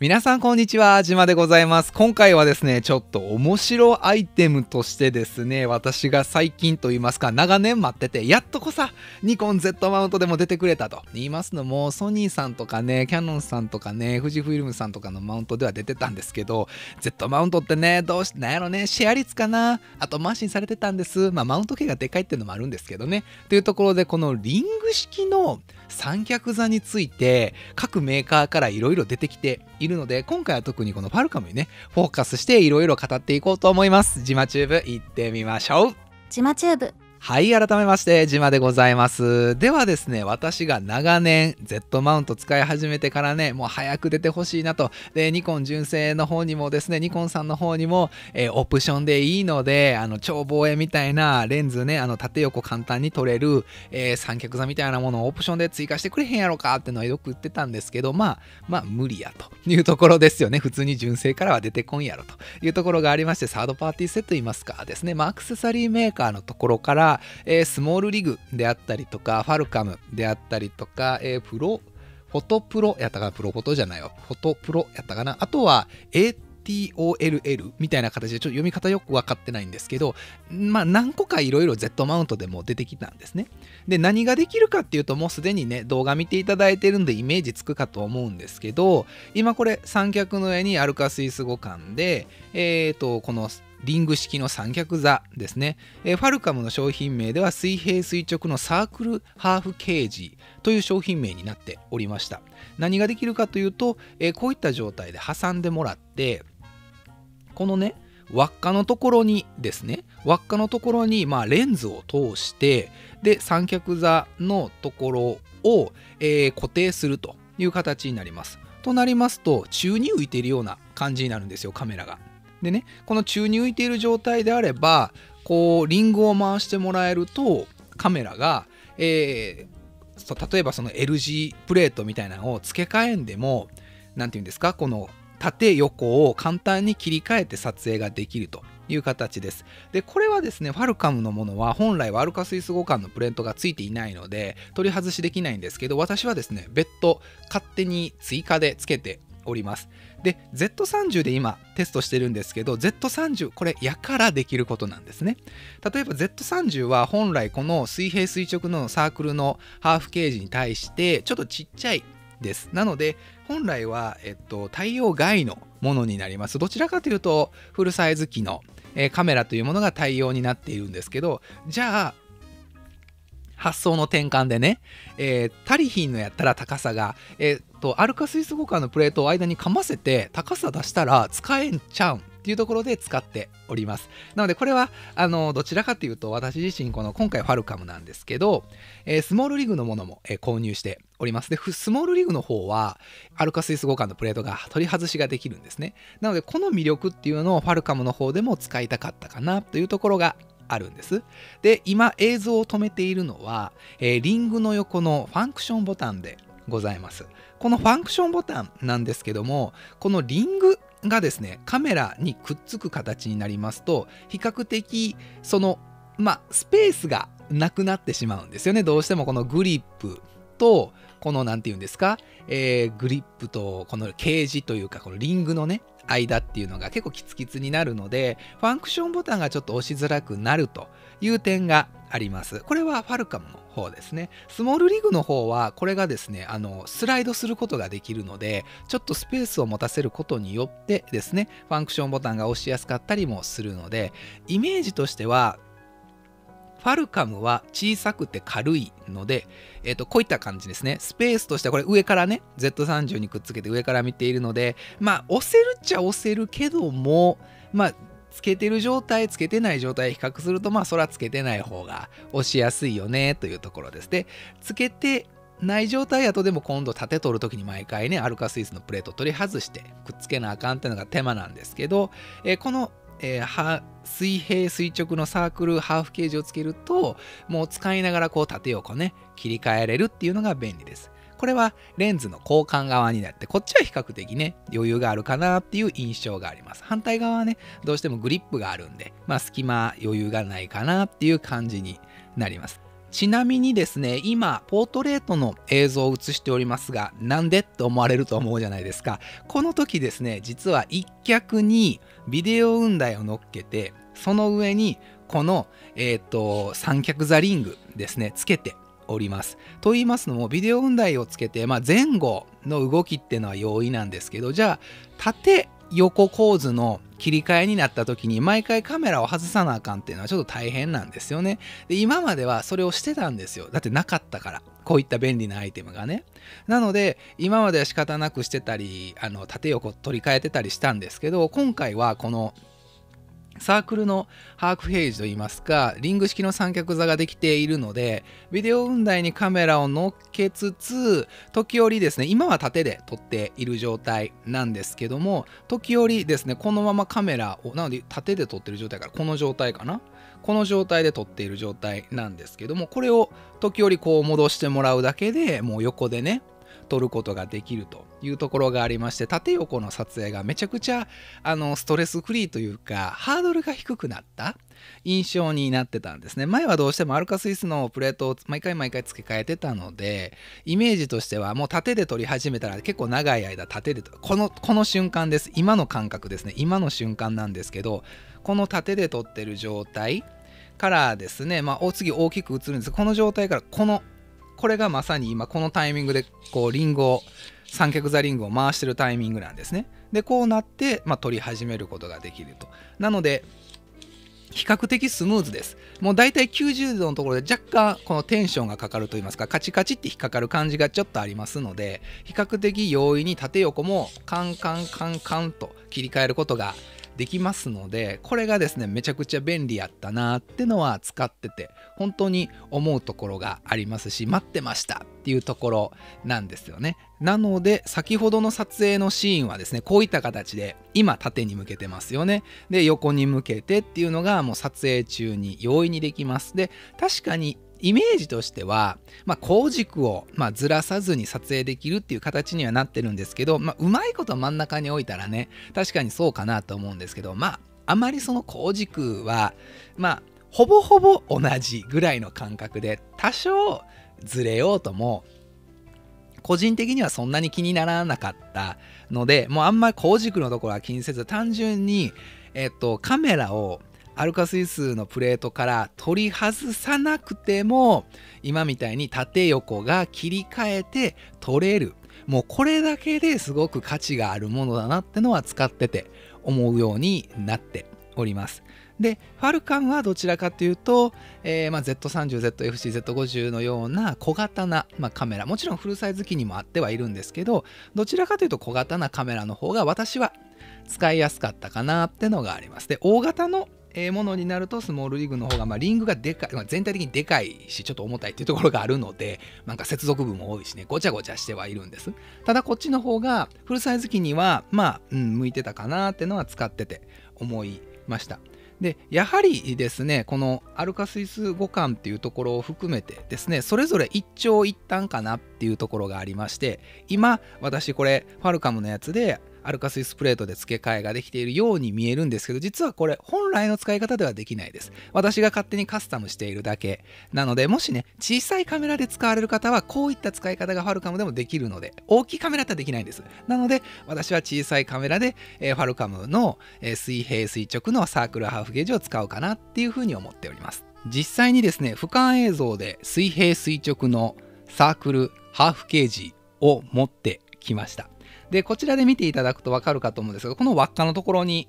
皆さんこんにちは、あじまでございます。今回はですね、ちょっと面白アイテムとしてですね、私が最近と言いますか、長年待ってて、やっとこさ、ニコン Z マウントでも出てくれたと言いますのも、ソニーさんとかね、キャノンさんとかね、富士フイルムさんとかのマウントでは出てたんですけど、Z マウントってね、どうして、なんやろね、シェア率かなあとマシンされてたんです。まあ、マウント系がでかいっていうのもあるんですけどね。というところで、このリング式の三脚座について、各メーカーからいろいろ出てきているので、今回は特にこの FALCAM にね、フォーカスしていろいろ語っていこうと思います。ジマチューブ行ってみましょう。ジマチューブはい、改めまして、ジマでございます。ではですね、私が長年 Z マウント使い始めてからね、もう早く出てほしいなと。で、ニコン純正の方にもですね、ニコンさんの方にも、えー、オプションでいいので、あの、超望遠みたいなレンズね、あの、縦横簡単に撮れる、えー、三脚座みたいなものをオプションで追加してくれへんやろかっていうのはよく言ってたんですけど、まあ、まあ、無理やというところですよね。普通に純正からは出てこんやろというところがありまして、サードパーティーセット言いますかですね、まあ、アクセサリーメーカーのところから、えー、スモールリグであったりとか、ファルカムであったりとか、えー、プロ、フォトプロやったかな、プロフォトじゃないよ。フォトプロやったかな。あとは、ATOLL みたいな形でちょっと読み方よく分かってないんですけど、まあ何個かいろいろ Z マウントでも出てきたんですね。で、何ができるかっていうともうすでにね、動画見ていただいてるんでイメージつくかと思うんですけど、今これ三脚の上にアルカスイス語感で、えっ、ー、と、このリング式の三脚座ですね、え、ファルカムの商品名では水平垂直のサークルハーフケージという商品名になっておりました。何ができるかというと、え、こういった状態で挟んでもらってこのね輪っかのところにですね輪っかのところにまあレンズを通してで三脚座のところを、え、固定するという形になります。となりますと宙に浮いているような感じになるんですよカメラが。でねこの宙に浮いている状態であればこうリングを回してもらえるとカメラが、えー、例えばその L 字プレートみたいなのを付け替えんでも何て言うんですかこの縦横を簡単に切り替えて撮影ができるという形です。で、これはですね、ファルカムのものは本来はアルカスイス互換のプレートがついていないので取り外しできないんですけど、私はですね、別途勝手に追加でつけております。で、Z30 で今テストしてるんですけど、Z30、これやからできることなんですね。例えば Z30 は本来この水平垂直のサークルのハーフケージに対してちょっとちっちゃいです。なので、本来は、えっと、対応外のものになります。どちらかというと、フルサイズ機の、え、カメラというものが対応になっているんですけど、じゃあ、発想の転換でね、えー、足りひんのやったら高さが、えー、とアルカスイス互換のプレートを間にかませて高さ出したら使えんちゃうんっていうところで使っております。なのでこれはあのどちらかというと私自身この今回ファルカムなんですけど、えー、スモールリグのものも、えー、購入しております。で、スモールリグの方はアルカスイス互換のプレートが取り外しができるんですね。なのでこの魅力っていうのをファルカムの方でも使いたかったかなというところがあるんです。で、今映像を止めているのは、えー、リングの横のファンクションボタンでございます。このファンクションボタンなんですけども、このリングがですね、カメラにくっつく形になりますと、比較的その、まあ、スペースがなくなってしまうんですよね。どうしてもこのグリップと、この何て言うんですか、えー、グリップとこのケージというか、このリングのね、間っていうのが結構キツキツになるので、ファンクションボタンがちょっと押しづらくなるという点があります。これはファルカムの方ですね。スモールリグの方は、これがですね、あの、スライドすることができるので、ちょっとスペースを持たせることによってですね、ファンクションボタンが押しやすかったりもするので、イメージとしては、ファルカムは小さくて軽いので、えっ、と、こういった感じですね。スペースとしてはこれ上からね、Z30 にくっつけて上から見ているので、まあ、押せるっちゃ押せるけども、まあ、つけてる状態、つけてない状態比較すると、まあ、そらつけてない方が押しやすいよね、というところです。で、つけてない状態やとでも今度縦取るときに毎回ね、アルカスイスのプレート取り外してくっつけなあかんっていうのが手間なんですけど、えー、この、えー、水平垂直のサークルハーフケージをつけると、もう使いながらこう縦横ね、切り替えれるっていうのが便利です。これはレンズの交換側になって、こっちは比較的ね、余裕があるかなっていう印象があります。反対側はね、どうしてもグリップがあるんで、まあ隙間、余裕がないかなっていう感じになります。ちなみにですね、今、ポートレートの映像を映しておりますが、なんでって思われると思うじゃないですか。この時ですね、実は一脚にビデオ雲台を乗っけて、その上にこの、え、ー、と、三脚座リングですね、つけております。と言いますのも、ビデオ雲台をつけて、まあ、前後の動きっていうのは容易なんですけど、じゃあ、縦横構図の切り替えになった時に毎回カメラを外さなあかんっていうのはちょっと大変なんですよね。で今まではそれをしてたんですよ。だってなかったから。こういった便利なアイテムがね。なので今までは仕方なくしてたりあの縦横取り替えてたりしたんですけど今回はこのサークルのハークフェージといいますか、リング式の三脚座ができているので、ビデオ雲台にカメラを乗っけつつ、時折ですね、今は縦で撮っている状態なんですけども、時折ですね、このままカメラを、なので縦で撮ってる状態から、この状態かな？この状態で撮っている状態なんですけども、これを時折こう戻してもらうだけでもう横でね、撮ることができるというところがありまして縦横の撮影がめちゃくちゃあのストレスフリーというかハードルが低くなった印象になってたんですね。前はどうしてもアルカスイスのプレートを毎回毎回付け替えてたのでイメージとしてはもう縦で撮り始めたら結構長い間縦でこのこの瞬間です。今の感覚ですね。今の瞬間なんですけどこの縦で撮ってる状態からですね、まあ、次大きく映るんです。この状態からこのこれがまさに今このタイミングでこうリンゴを三脚座リングを回してるタイミングなんですね。でこうなって、まあ、取り始めることができると。なので比較的スムーズです。もう大体90度のところで若干このテンションがかかると言いますかカチカチって引っかかる感じがちょっとありますので比較的容易に縦横もカンカンカンカンと切り替えることができますのでこれがですねめちゃくちゃ便利やったなってのは使ってて本当に思うところがありますし待ってましたっていうところなんですよね。なので先ほどの撮影のシーンはですねこういった形で今縦に向けてますよね。で横に向けてっていうのがもう撮影中に容易にできます。で確かにイメージとしては、まあ、光軸を、まあ、ずらさずに撮影できるっていう形にはなってるんですけど、まあ、うまいこと真ん中に置いたらね確かにそうかなと思うんですけどまああまりその光軸はまあほぼほぼ同じぐらいの感覚で多少ずれようとも個人的にはそんなに気にならなかったのでもうあんまり光軸のところは気にせず単純に、えっと、カメラをアルカスイスのプレートから取り外さなくても今みたいに縦横が切り替えて取れる。もうこれだけですごく価値があるものだなってのは使ってて思うようになっております。でファルカンはどちらかというと、えー、まあ、Z30、ZFC、Z50 のような小型な、まあ、カメラ。もちろんフルサイズ機にもあってはいるんですけどどちらかというと小型なカメラの方が私は使いやすかったかなってのがあります。で大型のえものになるとスモールリーグの方が、まあ、リングがでかい、まあ、全体的にでかいしちょっと重たいっていうところがあるのでなんか接続部も多いしねごちゃごちゃしてはいるんです。ただこっちの方がフルサイズ機にはまあ、うん、向いてたかなってのは使ってて思いました。でやはりですねこのアルカスイス互換っていうところを含めてですねそれぞれ一長一短かなっていうところがありまして今私これファルカムのやつでアルカスイスプレートで付け替えができているように見えるんですけど実はこれ本来の使い方ではできないです私が勝手にカスタムしているだけなのでもしね小さいカメラで使われる方はこういった使い方がファルカムでもできるので大きいカメラったらできないんですなので私は小さいカメラで、えー、ファルカムの、えー、水平垂直のサークルハーフゲージを使うかなっていうふうに思っております。実際にですね俯瞰映像で水平垂直のサークルハーフゲージを持ってきました。で、こちらで見ていただくとわかるかと思うんですが、この輪っかのところに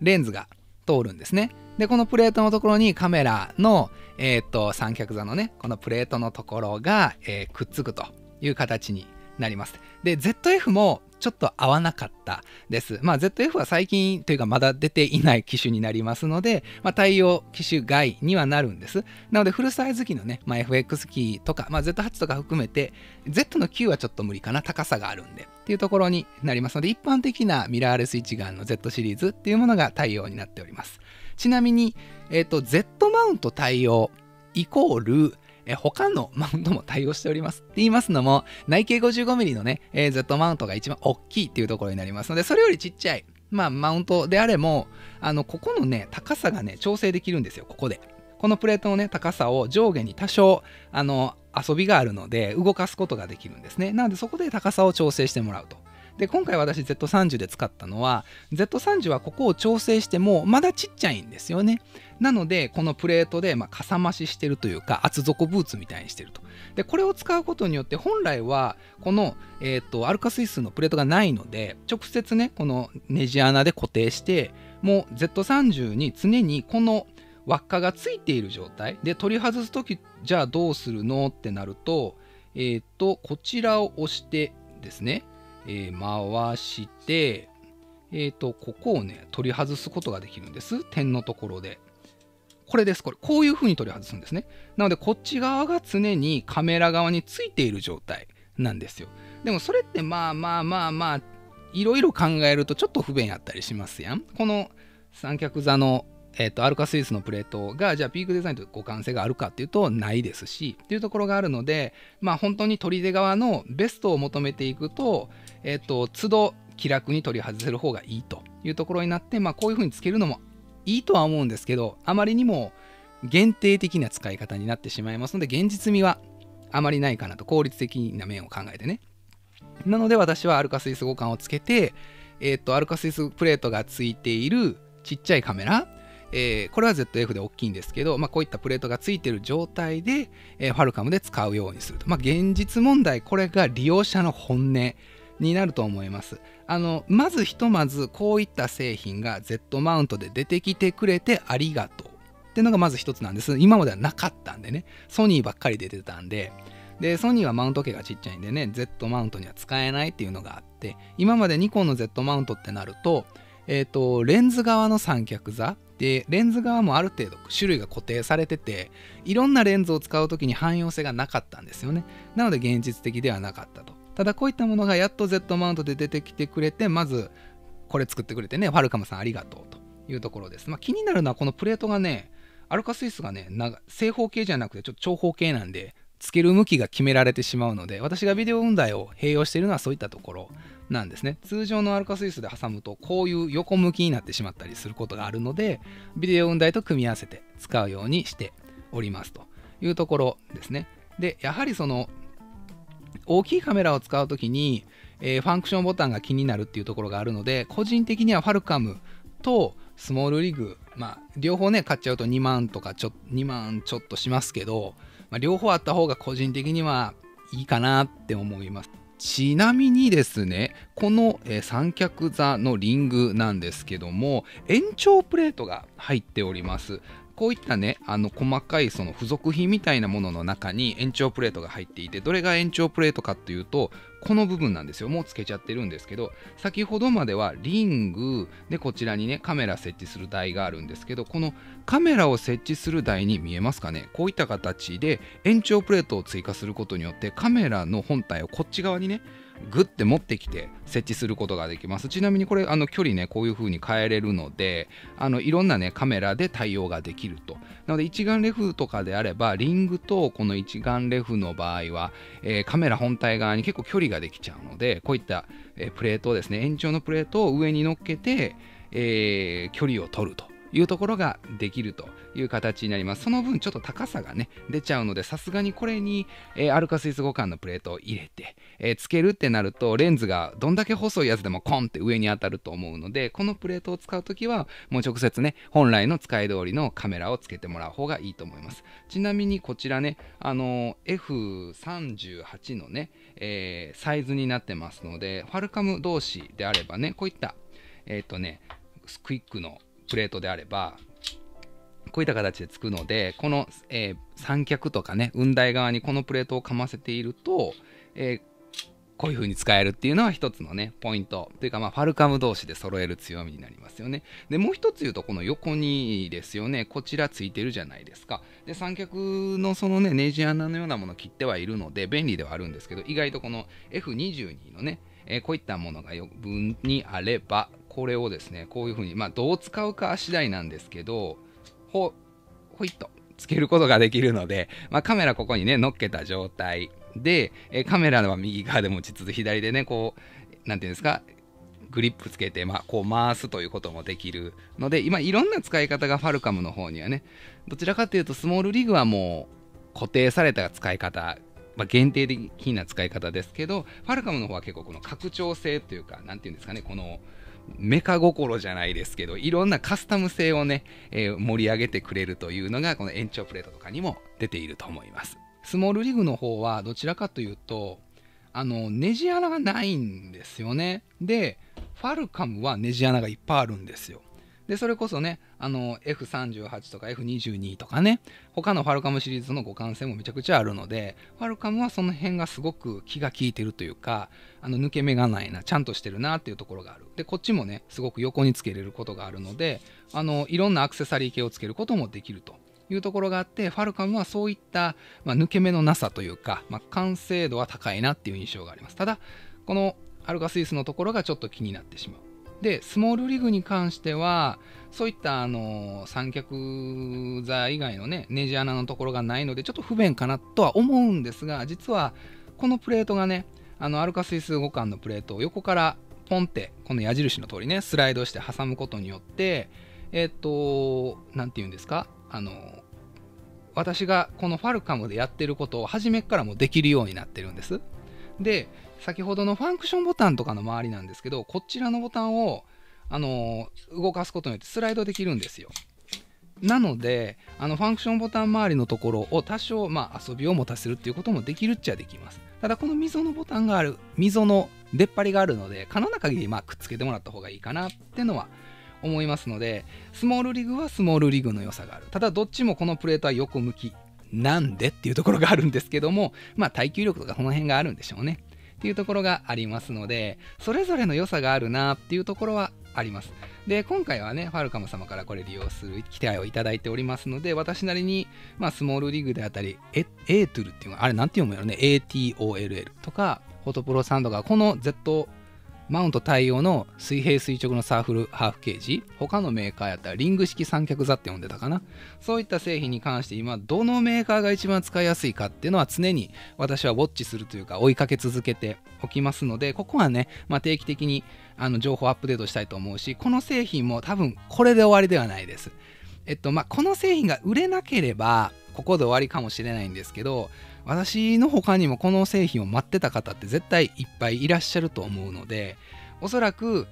レンズが通るんですね。で、このプレートのところにカメラの、えー、っと、三脚座のね、このプレートのところが、えー、くっつくという形になります。で、ZF もちょっと合わなかったです。まあ、ZF は最近というかまだ出ていない機種になりますので、まあ、対応機種外にはなるんです。なのでフルサイズ機のね、まあ、FX 機とか、まあ、Z8 とか含めて Z の9はちょっと無理かな、高さがあるんでっていうところになりますので、一般的なミラーレス一眼の Z シリーズっていうものが対応になっております。ちなみに、えっ、ー、と、Z マウント対応イコールえ他のマウントも対応しております。って言いますのも、内径 55mm のね、えー、Z マウントが一番大きいっていうところになりますので、それよりちっちゃい、まあ、マウントであれも、あの、ここのね、高さがね、調整できるんですよ、ここで。このプレートのね高さを上下に多少あの遊びがあるので動かすことができるんですねなのでそこで高さを調整してもらうとで今回私 Z30 で使ったのは Z30 はここを調整してもまだちっちゃいんですよね。なのでこのプレートでまかさ増ししてるというか厚底ブーツみたいにしてると。でこれを使うことによって本来はこの、えーと、アルカスイスのプレートがないので直接ねこのネジ穴で固定してもう Z30 に常にこの輪っかがついている状態。で取り外す時じゃあどうするの？ってなるとえっ、ー、とこちらを押してですね。えー、回して、えっ、ー、と、ここをね、取り外すことができるんです。点のところで。これです。これ。こういう風に取り外すんですね。なので、こっち側が常にカメラ側についている状態なんですよ。でも、それってまあまあまあまあ、いろいろ考えるとちょっと不便やったりしますやん。この三脚座のえーと、アルカスイスのプレートがじゃあピークデザインと互換性があるかっていうとないですしっていうところがあるのでまあ本当に取り手側のベストを求めていくとえっ、ー、と都度気楽に取り外せる方がいいというところになってまあこういうふうにつけるのもいいとは思うんですけどあまりにも限定的な使い方になってしまいますので現実味はあまりないかなと効率的な面を考えてねなので私はアルカスイス互換をつけてえっ、ー、とアルカスイスプレートがついているちっちゃいカメラえー、これは ZF で大きいんですけど、まあ、こういったプレートがついている状態で、えー、ファルカムで使うようにすると。まあ、現実問題、これが利用者の本音になると思います。あの、まずひとまずこういった製品が Z マウントで出てきてくれてありがとう。っていうのがまず一つなんです。今まではなかったんでね、ソニーばっかり出てたんで、で、ソニーはマウント径がちっちゃいんでね、Z マウントには使えないっていうのがあって、今までニコンの Z マウントってなると、えっ、ー、と、レンズ側の三脚座、でレンズ側もある程度種類が固定されてていろんなレンズを使う時に汎用性がなかったんですよね。なので現実的ではなかったと。ただこういったものがやっと Z マウントで出てきてくれてまずこれ作ってくれてねファルカムさんありがとうというところです、まあ、気になるのはこのプレートがねアルカスイスがね正方形じゃなくてちょっと長方形なんでつける向きが決められてしまうので私がビデオ運台を併用しているのはそういったところなんですね。通常のアルカスイスで挟むとこういう横向きになってしまったりすることがあるのでビデオ運台と組み合わせて使うようにしておりますというところですね。でやはりその大きいカメラを使う時に、えー、ファンクションボタンが気になるっていうところがあるので個人的にはファルカムとスモールリグまあ両方ね買っちゃうと2万とかちょ2万ちょっとしますけど、まあ、両方あった方が個人的にはいいかなって思いますちなみにですね、この、え三脚座のリングなんですけども、延長プレートが入っております。こういったね、あの細かいその付属品みたいなものの中に延長プレートが入っていて、どれが延長プレートかっていうと、この部分なんですよ。もうつけちゃってるんですけど、先ほどまではリングでこちらにね、カメラ設置する台があるんですけど、このカメラを設置する台に見えますかね？こういった形で延長プレートを追加することによってカメラの本体をこっち側にね、グッて持ってきて設置することができます。ちなみにこれあの距離ねこういう風に変えれるのであのいろんなねカメラで対応ができると。なので一眼レフとかであればリングとこの一眼レフの場合は、えー、カメラ本体側に結構距離ができちゃうのでこういった、えー、プレートですね。延長のプレートを上に乗っけて、えー、距離を取ると。いうところができるという形になります。その分ちょっと高さがね、出ちゃうので、さすがにこれに、えー、アルカスイス互換のプレートを入れて、えー、つけるってなると、レンズがどんだけ細いやつでもコンって上に当たると思うので、このプレートを使うときは、もう直接ね、本来の使い通りのカメラをつけてもらう方がいいと思います。ちなみにこちらね、あの F38 のね、え、サイズになってますので、ファルカム同士であればね、こういった、えっ、とね、クイックのプレートであれば、こういった形でつくので、この、えー、三脚とかね、雲台側にこのプレートをかませていると、えーこういう風に使えるっていうのは一つのね、ポイント。というか、まあ、ファルカム同士で揃える強みになりますよね。で、もう一つ言うと、この横にですよね、こちらついてるじゃないですか。で、三脚のそのね、ネジ穴のようなもの切ってはいるので、便利ではあるんですけど、意外とこの F22 のね、え、こういったものが余分にあれば、これをですね、こういう風に、まあ、どう使うか次第なんですけど、ほ、ほいっとつけることができるので、まあ、カメラここにね、乗っけた状態。で、えカメラは右側で持ちつつ左でね、こう、なんていうんですか、グリップつけて、まあ、こう回すということもできるので今いろんな使い方がファルカムの方にはねどちらかというとスモールリグはもう固定された使い方まあ、限定的な使い方ですけど、ファルカムの方は結構この拡張性というか、なんていうんですかね、このメカ心じゃないですけど、いろんなカスタム性をね、えー、盛り上げてくれるというのが、この延長プレートとかにも出ていると思います。スモールリグの方はどちらかというと、あの、ネジ穴がないんですよね。で、ファルカムはネジ穴がいっぱいあるんですよ。で、それこそね、あの、F38 とか F22 とかね、他のファルカムシリーズの互換性もめちゃくちゃあるので、ファルカムはその辺がすごく気が利いてるというか、あの、抜け目がないな、ちゃんとしてるなっていうところがある。で、こっちもね、すごく横につけれることがあるので、あの、いろんなアクセサリー系をつけることもできると。いうところがあってファルカムはそういった、まあ、抜け目のなさというか、まあ、完成度は高いなっていう印象がありますただこのアルガスイスのところがちょっと気になってしまうで、スモールリグに関しては、そういったあの三脚座以外のね、ネジ穴のところがないので、ちょっと不便かなとは思うんですが、実はこのプレートがね、あのアルカスイス互換のプレートを横からポンって、この矢印の通りね、スライドして挟むことによって、えっ、ー、と、なんて言うんですか、あの、私がこのファルカムでやってることを初めからもできるようになってるんです。で、先ほどのファンクションボタンとかの周りなんですけど、こちらのボタンを、あの動かすことによってスライドできるんですよ。なので、あのファンクションボタン周りのところを多少、まあ、遊びを持たせるっていうこともできるっちゃできます。ただ、この溝のボタンがある、溝の出っ張りがあるので、可能な限りまあくっつけてもらった方がいいかなってのは思いますので、スモールリグはスモールリグの良さがある。ただ、どっちもこのプレートは横向き。なんでっていうところがあるんですけども、まあ耐久力とかその辺があるんでしょうね。っていうところがありますので、それぞれの良さがあるなっていうところはあります。で、今回はね、ファルカム様からこれ利用する機会をいただいておりますので、私なりに、まあ、スモールリグであったり、エートゥルっていうのは、あれなんて読むやろね、ATOLL とか、フォトプロサンドがこの Z マウント対応の水平垂直のサーフルハーフケージ他のメーカーやったらリング式三脚座って呼んでたかな。そういった製品に関して今どのメーカーが一番使いやすいかっていうのは常に私はウォッチするというか追いかけ続けておきますのでここはね、まあ、定期的にあの情報アップデートしたいと思うしこの製品も多分これで終わりではないです。えっとまあこの製品が売れなければここで終わりかもしれないんですけど私の他にもこの製品を待ってた方って絶対いっぱいいらっしゃると思うのでおそらく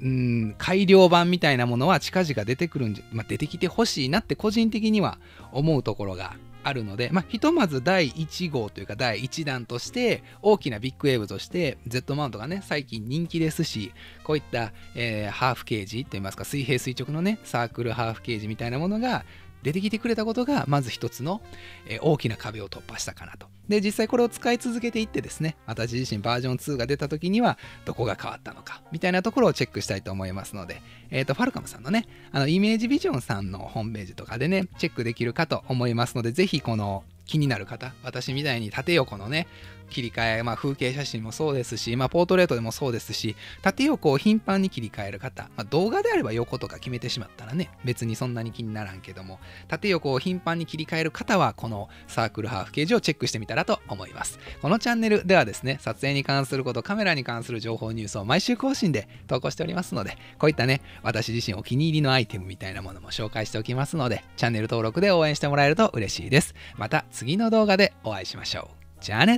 うん改良版みたいなものは近々出てくるんじゃ、まあ、出てきてほしいなって個人的には思うところがあるので、まあ、ひとまず第1号というか第1弾として大きなビッグウェーブとして Z マウントがね最近人気ですしこういった、えー、ハーフケージといいますか水平垂直のねサークルハーフケージみたいなものが出てきてくれたことがまず一つの、え、大きな壁を突破したかなと。で、実際これを使い続けていってですね、私自身バージョン2が出た時にはどこが変わったのか、みたいなところをチェックしたいと思いますので、えっ、ー、と、ファルカムさんのね、あの、イメージビジョンさんのホームページとかでね、チェックできるかと思いますので、ぜひこの気になる方、私みたいに縦横のね、切り替え、まあ、風景写真もそうですし、まあ、ポートレートでもそうですし、縦横を頻繁に切り替える方、まあ、動画であれば横とか決めてしまったらね、別にそんなに気にならんけども、縦横を頻繁に切り替える方は、このサークルハーフケージをチェックしてみたらと思います。このチャンネルではですね、撮影に関すること、カメラに関する情報ニュースを毎週更新で投稿しておりますので、こういったね、私自身お気に入りのアイテムみたいなものも紹介しておきますので、チャンネル登録で応援してもらえると嬉しいです。また次の動画でお会いしましょう。じゃあね